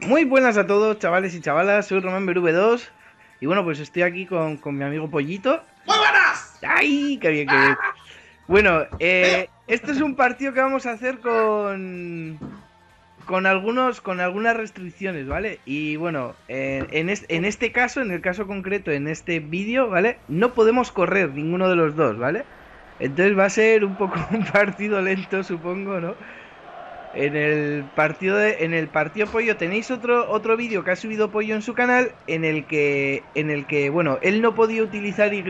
Muy buenas a todos, chavales y chavalas. Soy Román BV2. Y bueno, pues estoy aquí con, con mi amigo Pollito. ¡Muy buenas! ¡Ay! ¡Qué bien, qué bien! Bueno, eh, este es un partido que vamos a hacer con. Con algunos. Con algunas restricciones, ¿vale? Y bueno, eh, en, es- en este caso, en el caso concreto, en este vídeo, ¿vale? No podemos correr ninguno de los dos, ¿vale? Entonces va a ser un poco un partido lento, supongo, ¿no? En el partido de, en el partido Pollo tenéis otro otro vídeo que ha subido Pollo en su canal en el que en el que bueno él no podía utilizar Y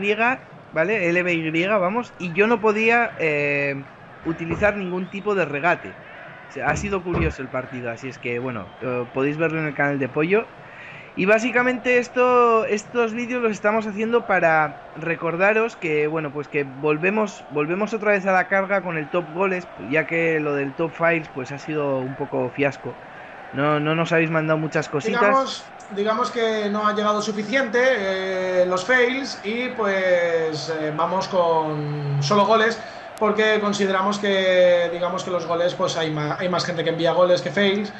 vale LBY vamos y yo no podía eh, utilizar ningún tipo de regate. Ha sido curioso el partido así es que bueno eh, podéis verlo en el canal de Pollo y básicamente esto, estos vídeos los estamos haciendo para recordaros que, bueno, pues que volvemos, volvemos otra vez a la carga con el top goles, ya que lo del top files pues ha sido un poco fiasco. No, no nos habéis mandado muchas cositas. Digamos, digamos que no ha llegado suficiente eh, los fails y pues eh, vamos con solo goles porque consideramos que digamos que los goles pues hay más, hay más gente que envía goles que fails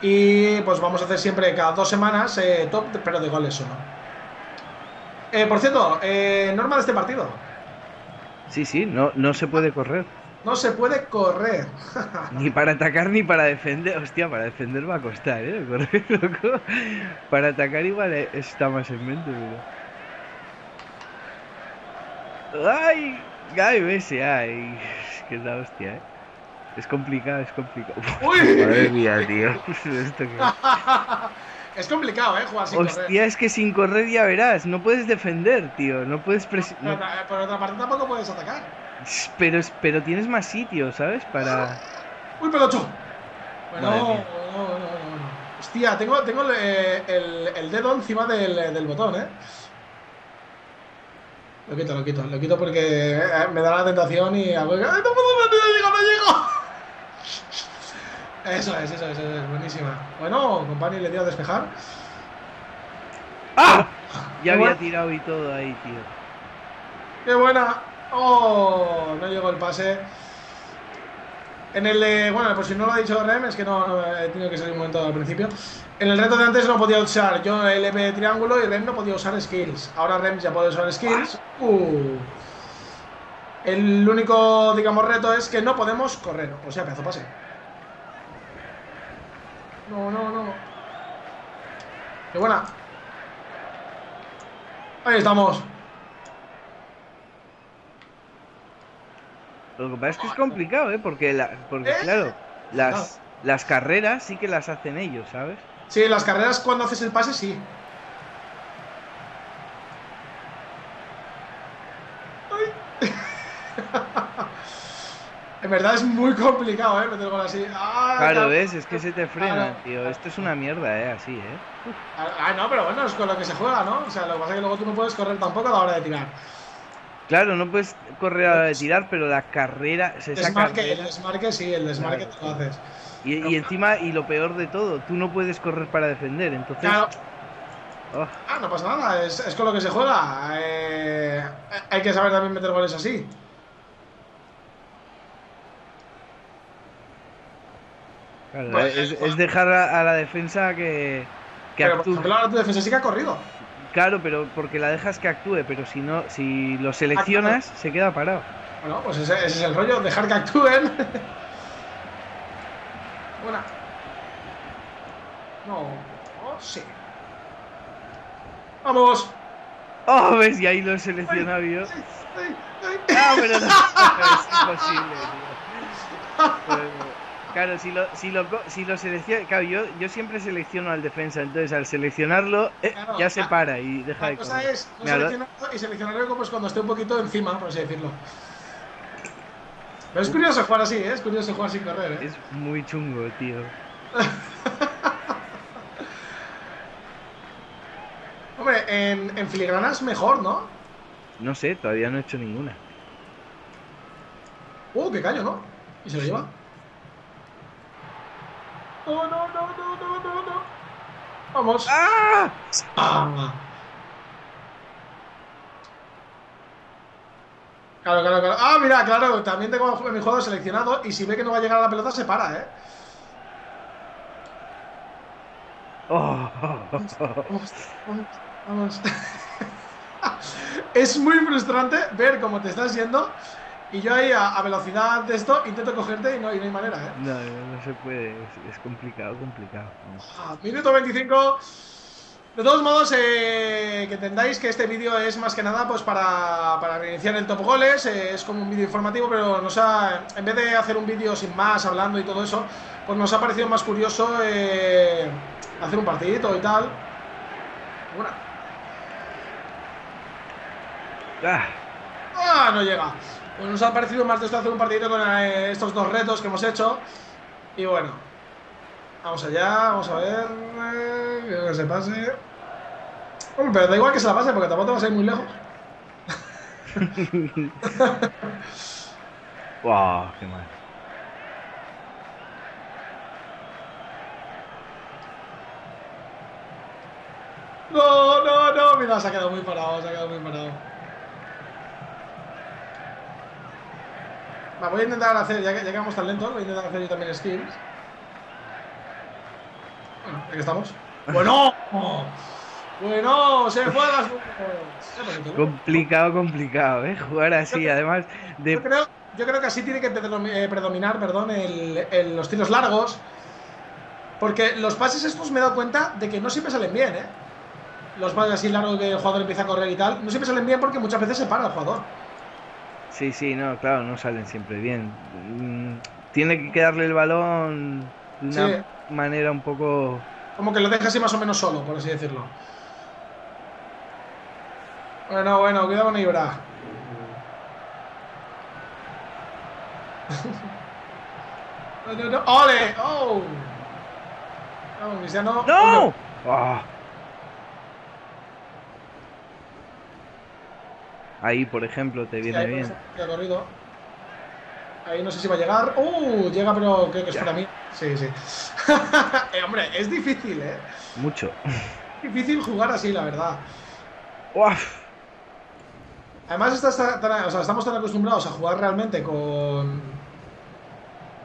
y pues vamos a hacer siempre cada dos semanas eh, top pero de goles solo. Eh, por cierto, eh, norma de este partido. Sí, sí, no, no se puede correr. No se puede correr. Ni para atacar ni para defender. Hostia, para defender va a costar, ¿eh? Correr, loco. Para atacar igual eh, está más en mente, pero... ¡Ay! ¡Ay, ese! ¡Ay! Es que es la hostia, ¿eh? Es complicado, es complicado. ¡Uy! Madre mía, tío. ¿Esto qué es? complicado, ¿eh? Jugar sin correr. Hostia, es que sin correr ya verás. No puedes defender, tío. No puedes Pero, presionar. eh, por otra parte tampoco puedes atacar. Pero, pero tienes más sitio, ¿sabes? Para... ¡Uy, pelocho! Bueno, Madre no, mía. no, no, no. Hostia, tengo, tengo el, eh, el- el dedo encima del, del botón, ¿eh? Lo quito, lo quito, lo quito porque eh, me da la tentación y hago... ¡Ay, no puedo, no llego, no llego! Eso es, eso es, eso es, buenísima. Bueno, compañero, le dio a despejar. ¡Ah! Ya había tirado y todo ahí, tío. ¡Qué buena! ¡Oh! No llegó el pase. En el de, bueno, por si no lo ha dicho Rem, es que no, no, he tenido que salir un momento al principio. En el reto de antes no podía usar yo el LB triángulo y Rem no podía usar skills. Ahora Rem ya puede usar skills. Uh. El único, digamos, reto es que no podemos correr. O sea, pedazo pase. No, no, no. ¡Qué buena! Ahí estamos. Lo que pasa es que es complicado, ¿eh? Porque, la, porque ¿Eh? claro, las, las carreras sí que las hacen ellos, ¿sabes? Sí, las carreras cuando haces el pase, sí. Ay. En verdad es muy complicado, ¿eh? Meter gol así. Ah, Claro, ¿ves? Es que se te frena, tío. Esto es una mierda, ¿eh? Así, ¿eh? Ah, no, pero bueno, es con lo que se juega, ¿no? O sea, lo que pasa es que luego tú no puedes correr tampoco a la hora de tirar. Claro, no puedes correr a la hora de tirar, pero la carrera, esa Desmarque, el desmarque sí, el desmarque Claro, tú lo haces. Y, y encima, y lo peor de todo, tú no puedes correr para defender, entonces... Claro. oh, Ah, no pasa nada, es, es con lo que se juega. Eh, hay que saber también meter goles así. Claro, Pues, es, es dejar a, a la defensa que, que Pero por actúe. ejemplo, ahora tu defensa sí que ha corrido. Claro, pero porque la dejas que actúe, pero si no, si lo seleccionas, se queda parado. Bueno, pues ese, ese es el rollo, dejar que actúen. Buena. No. Oh, sí. Vamos. ¡Oh, ves! Y ahí lo he seleccionado yo. Ay, ay, ay. Ah, pero no, es imposible, tío. Pero, Claro, si lo, si lo, si lo selecciona, claro, yo, yo siempre selecciono al defensa, entonces al seleccionarlo eh, Claro, ya se la- para y deja de La cosa correr. es no seleccionarlo y seleccionarlo pues cuando esté un poquito encima, por así decirlo. Pero es curioso jugar así, ¿eh? Es curioso jugar sin correr, ¿eh? Es muy chungo, tío. Hombre, en, en filigranas mejor, ¿no? No sé, todavía no he hecho ninguna. Uh, qué caño, ¿no? ¿Y se lo lleva? No, no, no, no, no, no, no. Vamos. ¡Ah! Ah. Claro, claro, claro. Ah, mira, claro, también tengo mi juego seleccionado y si ve que no va a llegar a la pelota se para, ¿eh? Oh. Vamos, vamos, vamos. es muy frustrante ver cómo te estás yendo y yo ahí a, a velocidad de esto intento cogerte y no, y no hay manera, ¿eh? No, no, no se puede, es, es complicado, complicado. Ah, Minuto 25. De todos modos, eh, que entendáis que este vídeo es más que nada pues para, para reiniciar el top goles, eh, es como un vídeo informativo, pero nos ha, en vez de hacer un vídeo sin más, hablando y todo eso, pues nos ha parecido más curioso eh, hacer un partidito y tal. Una. Ah, ¡Ah! No llega. Pues nos ha parecido más de esto hacer un partidito con eh, estos dos retos que hemos hecho. Y bueno. Vamos allá, vamos a ver. eh, que se pase. Hombre, pero da igual que se la pase porque tampoco te vas a ir muy lejos. wow, qué mal. No, no, no. Mira, se ha quedado muy parado, se ha quedado muy parado. Va, voy a intentar hacer, ya que, ya que vamos tan lentos, voy a intentar hacer yo también skills. Bueno, aquí estamos. Bueno, bueno, se fue a las Qué bonito, ¿no? Complicado, complicado, ¿eh? Jugar así, además Yo creo, yo creo que así tiene que eh, predominar perdón, el- el- los tiros largos. Porque los pases estos me he dado cuenta de que no siempre salen bien, ¿eh? Los pases así largos que el jugador empieza a correr y tal, no siempre salen bien porque muchas veces se para el jugador. Sí, sí, no, claro, no salen siempre bien. Mm, Tiene que darle el balón de una Sí. manera un poco... Como que lo deja así más o menos solo, por así decirlo. Bueno, bueno, cuidado con Ibra. ¡Ole! ¡Oh! Cristiano. ¡No! Ahí, por ejemplo, te Sí, viene ahí bien. corrido. Ahí no sé si va a llegar. ¡Uh! Llega, pero creo que es Ya. para mí. Sí, sí. Eh, hombre, es difícil, ¿eh? Mucho. Es difícil jugar así, la verdad. Uaf. Además, estás tan- tan- o sea, estamos tan acostumbrados a jugar realmente con.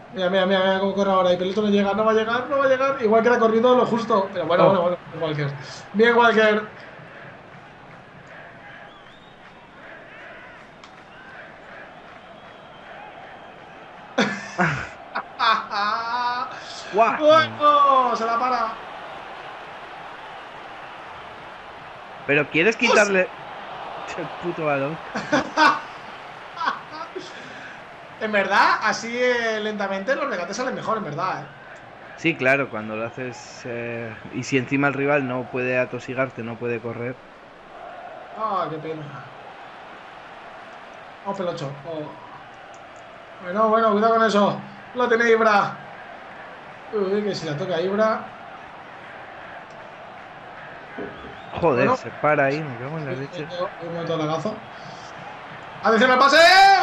Mira, mira, mira, mira cómo corre ahora. Y Pelito no llega, no va a llegar, no va a llegar. Igual que le ha corrido lo justo. Pero bueno, Oh. bueno, bueno, Walker. Bien, Walker. Guau. bueno, se la para. Pero quieres quitarle... El puto balón. En verdad, así eh, lentamente los regates salen mejor, en verdad. ¿eh? Sí, claro, cuando lo haces... eh, Y si encima el rival no puede atosigarte, no puede correr. Ah, qué pena. Vamos, pelocho. Oh. Bueno, bueno, cuidado con eso. Lo tiene Ibra. Uy, que si la toca Ibra. Joder, Bueno. se para ahí, me cago en la leche. Un momento de lagazo. Atención al pase.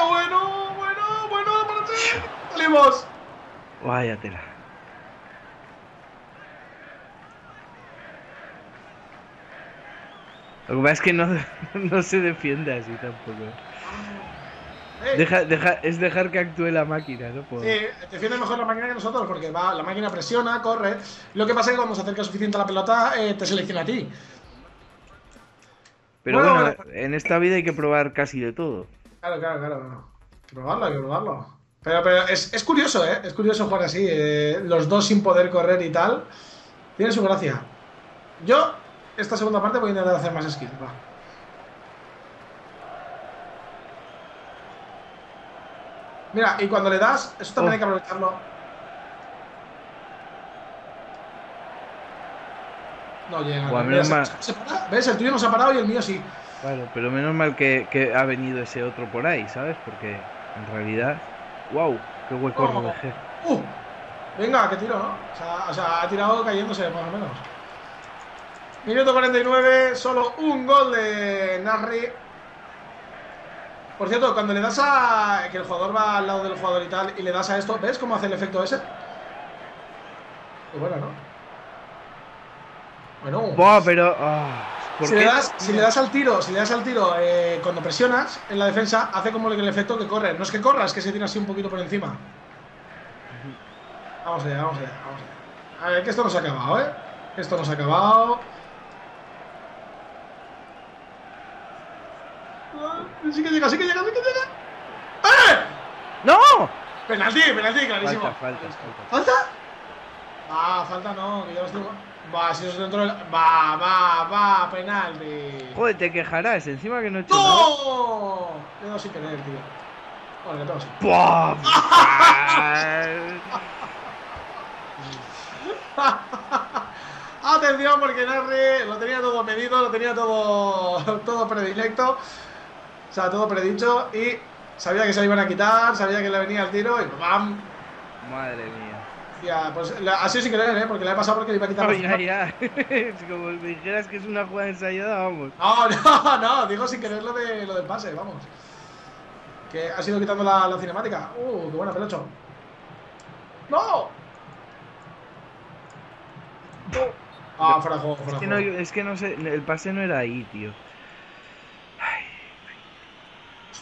Bueno, bueno, bueno, párate. Salimos. Vaya tela. Lo que pasa es que no, no se defiende así tampoco. Deja, deja, es dejar que actúe la máquina, ¿no? Por- Sí, defiende mejor la máquina que nosotros porque va, la máquina presiona, corre. Lo que pasa es que cuando se acerca suficiente a la pelota, eh, te selecciona a ti. Pero Bueno, bueno, en esta vida hay que probar casi de todo. Claro, claro, claro. claro. Hay que probarlo, hay que probarlo. Pero, pero es, es curioso, ¿eh? Es curioso jugar así, eh, los dos sin poder correr y tal. Tiene su gracia. Yo, esta segunda parte voy a intentar hacer más skills, va. Mira, y cuando le das, eso también Oh. hay que aprovecharlo. No llega. Mira, menos mal. se para. ¿Ves? El tuyo no se ha parado y el mío sí. Claro, pero menos mal que, que ha venido ese otro por ahí, ¿sabes? Porque en realidad. ¡Wow! ¡Qué hueco Oh. dejé! ¡Uh! Venga, qué tiro, ¿no? O sea, o sea, ha tirado cayéndose, más o menos. Minuto 49, solo un gol de Narri. Por cierto, cuando le das a. que el jugador va al lado del jugador y tal, y le das a esto, ¿ves cómo hace el efecto ese? Qué bueno, ¿no? Bueno. ¡Buah! Pero. ah, ¿por Si le, das, si le das al tiro, si le das al tiro eh, cuando presionas en la defensa, hace como el efecto que corre. No es que corra, es que se tira así un poquito por encima. Vamos allá, vamos allá, vamos allá. A ver, que esto no se ha acabado, ¿eh? Esto no se ha acabado. Ah, Sí que llega, sí que llega, sí que llega. ¡Eh! ¡No! Penalti, penalti, clarísimo. Falta, falta, falta. ¿Falta? Ah, falta no, que ya lo estoy. Va, si eso es dentro del. Va, va, va, penalti. Joder, te quejarás. Encima que no he hecho nada. ¡No! He dado sin querer, tío. Vale, le pego así. Atención, porque Narri lo tenía todo medido, lo tenía todo, todo predilecto. Sea, todo predicho y sabía que se iban a quitar, sabía que le venía el tiro y ¡bam! Madre mía. Ya, pues la- así sin querer, ¿eh? Porque le he pasado porque le iba a quitar. Ya, ya. Es como me dijeras que es una jugada ensayada, vamos. No, no, no, digo sin querer lo, de, lo del pase, vamos. Que ha sido quitando la, la cinemática. Uh, qué buena pelocho. ¡No! Ah, fuera de juego, fuera Es que, no, es que no sé, el pase no era ahí, tío.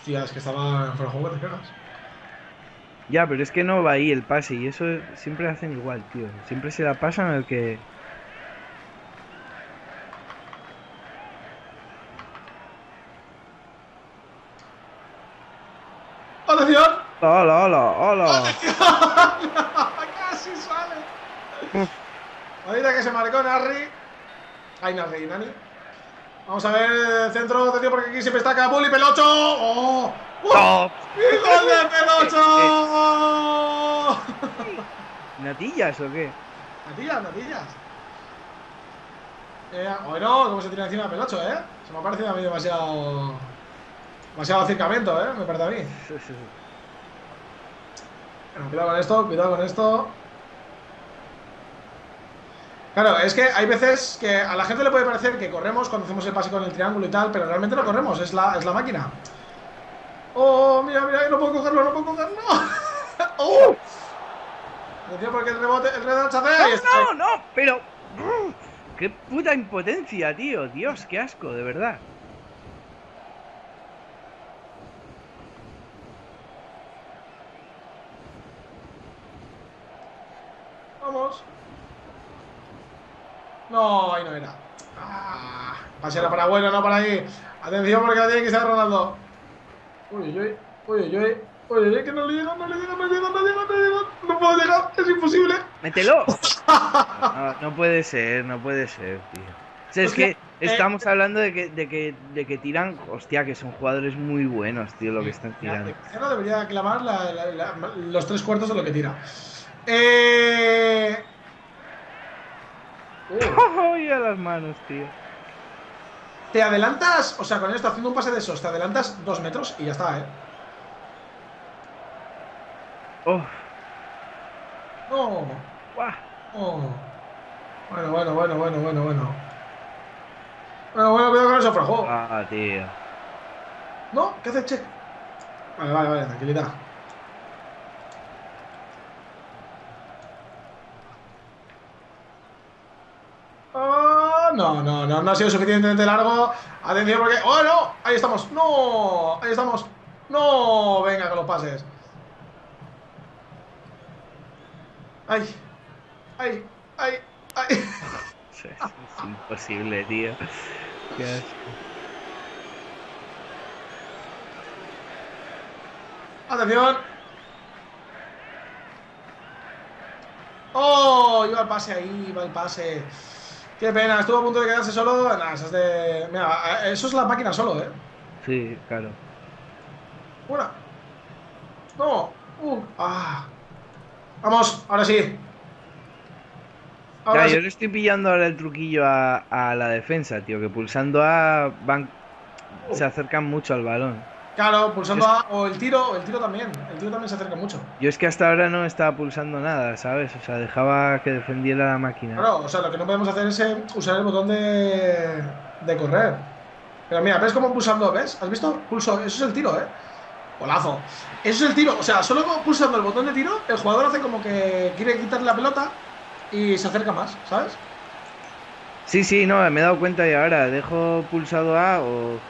Hostia, es que estaba en fuera de juego, ¿te cagas? Ya, pero es que no va ahí el pase y eso siempre hacen igual, tío. Siempre se la pasan al que... ¡Atención! ¡Hola, hola, hola! Casi sale. Ahorita que se marcó Narri. Ay, Narri, Nani. Vamos a ver el centro, atención, porque aquí siempre está Kabul y Pelocho. ¡Oh! ¡Oh! ¡Top! ¡Y gol de Pelocho! ¿Natillas o qué? Natillas, natillas. Eh, bueno, cómo se tira encima de Pelocho, ¿eh? Se me ha parecido a mí demasiado. demasiado acercamiento, ¿eh? Me parece a mí. Bueno, cuidado con esto, cuidado con esto. Claro, es que hay veces que a la gente le puede parecer que corremos cuando hacemos el pase con el triángulo y tal, pero realmente no corremos, es la, es la máquina. Oh, mira, mira, no puedo cogerlo, no puedo cogerlo. ¡Oh! Atención porque el rebote, el rechace. ahí está. No, no, no, pero... ¡Qué puta impotencia, tío! Dios, qué asco, de verdad. Vamos. No, ahí no era. Ah, pase era para bueno, no para ahí. Atención porque la tiene que ser Ronaldo. Uy, uy, uy, uy, uy, uy, que no le llega, no le llega, no llega, no llega, no llega. No puedo llegar, es imposible. ¡Mételo! No, no puede ser, no puede ser, tío. O sea, es Hostia, que eh, estamos hablando de que, de, que, de que tiran... Hostia, que son jugadores muy buenos, tío, lo que están tirando. Cero debería clamar la- la- la- los tres cuartos de lo que tira. Eh. Uh. ¡Ay, a las manos, tío! Te adelantas, o sea, con esto haciendo un pase de esos, te adelantas dos metros y ya está, ¿eh? ¡Oh! No, no. Bueno, bueno, bueno, bueno, bueno, bueno. Bueno, bueno, cuidado con de juego. ¡Ah, tío! ¿No? ¿Qué hace el check? Vale, vale, vale, tranquilidad. Ah, no, no, no, no ha sido suficientemente largo. Atención porque. ¡Oh, no! Ahí estamos. ¡No! Ahí estamos. ¡No! Venga, con los pases. ¡Ay! ¡Ay! ¡Ay! ¡Ay! Es, es imposible, tío. Qué asco. ¡Atención! ¡Oh! Iba el pase ahí, iba el pase. Qué pena, estuvo a punto de quedarse solo. Nada, eso es de. Mira, eso es la máquina solo, ¿eh? Sí, claro. Una. No. Uh. Ah. Vamos, ahora sí. Ahora Ya, sí. yo le estoy pillando ahora el truquillo a, a la defensa, tío, que pulsando A van, se acercan mucho al balón. Claro, pulsando A o el tiro, o el tiro también. El tiro también se acerca mucho. Yo es que hasta ahora no estaba pulsando nada, ¿sabes? O sea, dejaba que defendiera la máquina. Claro, o sea, lo que no podemos hacer es eh, usar el botón de, de correr. Pero mira, ¿ves cómo pulsando? ¿Ves? ¿Has visto? Pulso, eso es el tiro, ¿eh? Golazo. Eso es el tiro. O sea, solo pulsando el botón de tiro, el jugador hace como que quiere quitarle la pelota y se acerca más, ¿sabes? Sí, sí, no, me he dado cuenta y ahora dejo pulsado A o...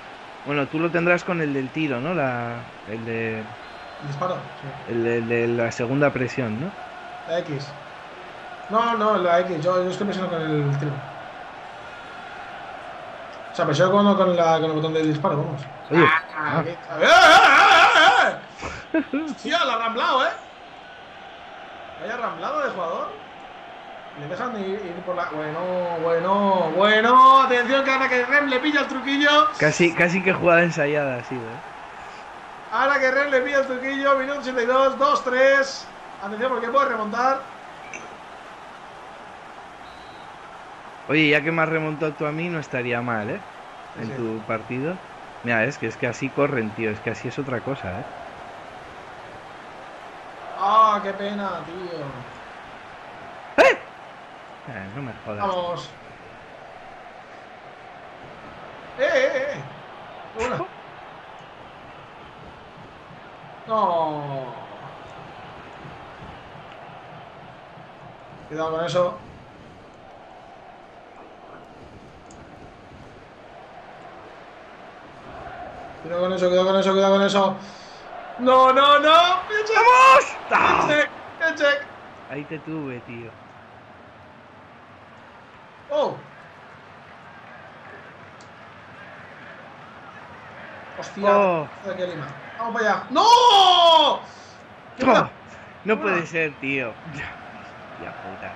Bueno, tú lo tendrás con el del tiro, ¿no? La, el, de, El disparo, sí. el, de- el de la segunda presión, ¿no? La X. No, no, la X. Yo, yo es que presiono con el tiro. O sea, presiono con, con, la, con el botón de disparo, vamos. Oye, Ah, ah, ¡eh, eh, eh, eh! Hostia, la ha ramblado, ¿eh? Vaya ramblado de jugador. Le dejan ir, ir por la. Bueno, bueno, bueno. Atención, que ahora que Rem le pilla el truquillo. casi, casi que jugada ensayada ha sido, ¿eh? Ahora que Rem le pilla el truquillo. Minuto 82, 2-3. Atención, porque puede remontar. Oye, ya que me has remontado tú a mí, no estaría mal, ¿eh? En Sí. tu partido. Mira, es que es que así corren, tío. Es que así es otra cosa, ¿eh? Ah, qué pena, tío. Eh, no me jodas. Vamos. ¡Eh, eh, eh! Una. No. Cuidado con eso. Cuidado con eso, cuidado con eso, cuidado con eso. No, no, no. ¡Vamos! ¡Bien ¡Ah! check! ¡Bien check! Ahí te tuve, tío. ¡Oh! Hostia, Oh. Vamos para allá. ¡No! ¿Qué Oh, no Hola. puede ser, tío. Ya puta.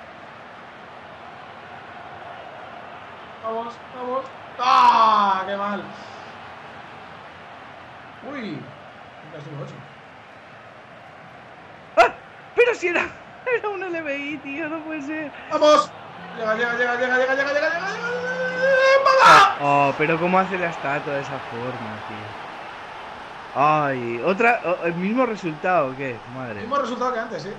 Vamos, vamos. ¡Ah! ¡Qué mal! Uy. ¡Ah! Pero si era, era un LBI, tío, no puede ser. ¡Vamos! Llega, llega, llega, llega, llega, llega, llega, llega, llega. ¡Vamos! Oh, pero cómo hace la estatua de esa forma, tío. Ay, otra, el mismo resultado, ¿o ¿qué? Madre. Mismo resultado que antes, sí.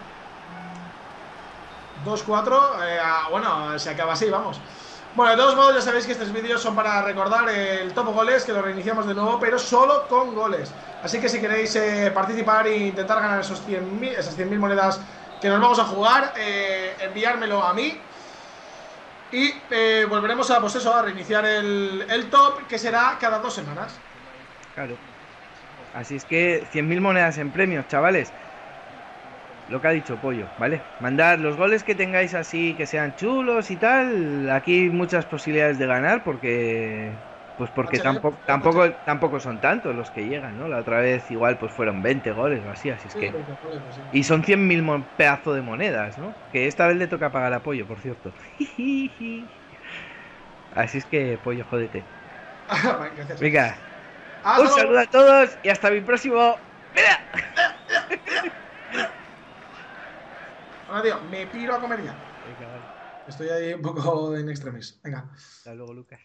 2-4, eh, ah, bueno, se acaba así, vamos. Bueno, de todos modos, ya sabéis que estos vídeos son para recordar el top goles, que lo reiniciamos de nuevo, pero solo con goles. Así que si queréis eh, participar e intentar ganar esos 100.000 esas 100.000 monedas que nos vamos a jugar, eh, enviármelo a mí. Y eh, volveremos a, pues eso, a reiniciar el, el top, que será cada dos semanas. Claro. Así es que 100.000 monedas en premios, chavales. Lo que ha dicho Pollo, ¿vale? Mandad los goles que tengáis así, que sean chulos y tal. Aquí muchas posibilidades de ganar porque... Pues porque Ocho, tampoco, tampoco, tampoco son tantos los que llegan, ¿no? La otra vez igual pues fueron 20 goles o así, así es Sí, que... sí. Y son 100.000 mo- pedazo de monedas, ¿no? Que esta vez le toca pagar apoyo, por cierto. Así es que, pollo, jódete. Gracias. Venga, un saludo a todos y hasta mi próximo... ¡Mira! Tío, me piro a comer ya. Venga, vale. Estoy ahí un poco en extremis. Venga. Hasta luego, Lucas.